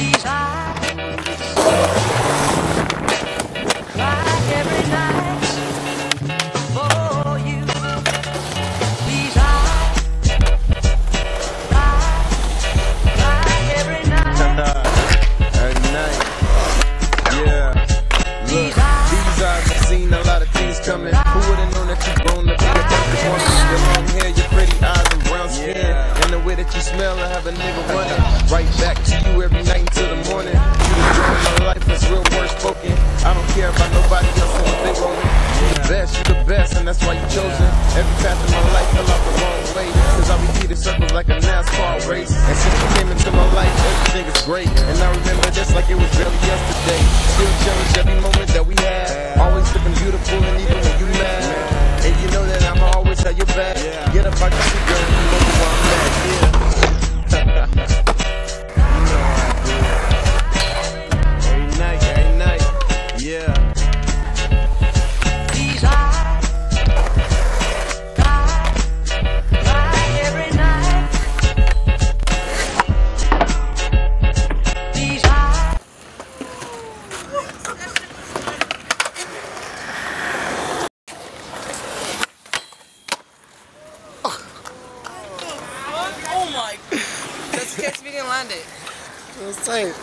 every night yeah. These eyes, these eyes have seen a lot of things coming. Who would've known that you're gonna be your pretty eyes, and brown skin, and the way that you smell, I have a nigga running right back to you. Every path in my life fell out the wrong way. Cause I repeated circles like a NASCAR race. And since you came into my life, everything is great. And I remember this like it was really yesterday. my. That's in case we didn't land it. It was tight.